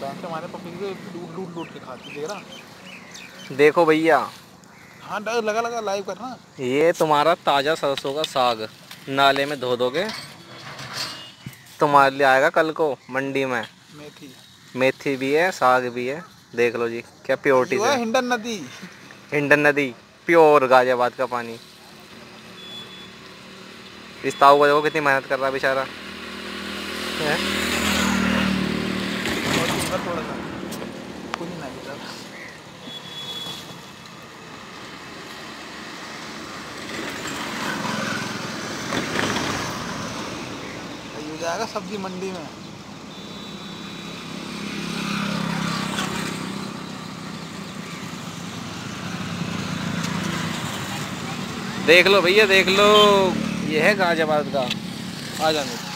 Bank हमारे puppy के लूट लूट लूट के खाती दे रहा देखो भैया। हाँ डर लगा लगा लाइव करना। ये तुम्हारा ताज़ा सरसों का साग। नाले में धो दोगे। तुम्हारे लिए आएगा कल को मंडी में। मेथी। मेथी भी है साग भी है। देख लो जी क्या प्योरिटी है है हिंडन नदी। हिंडन नदी प्योर गाजियाबाद का पानी। इस ताऊ को देखो कितनी मेहनत कर रहा है बेचारा। हैं? थोड़ा सा ये जाएगा सब्ज़ी मंडी में देख लो भैया, देख लो ये है गाजियाबाद का आ जाने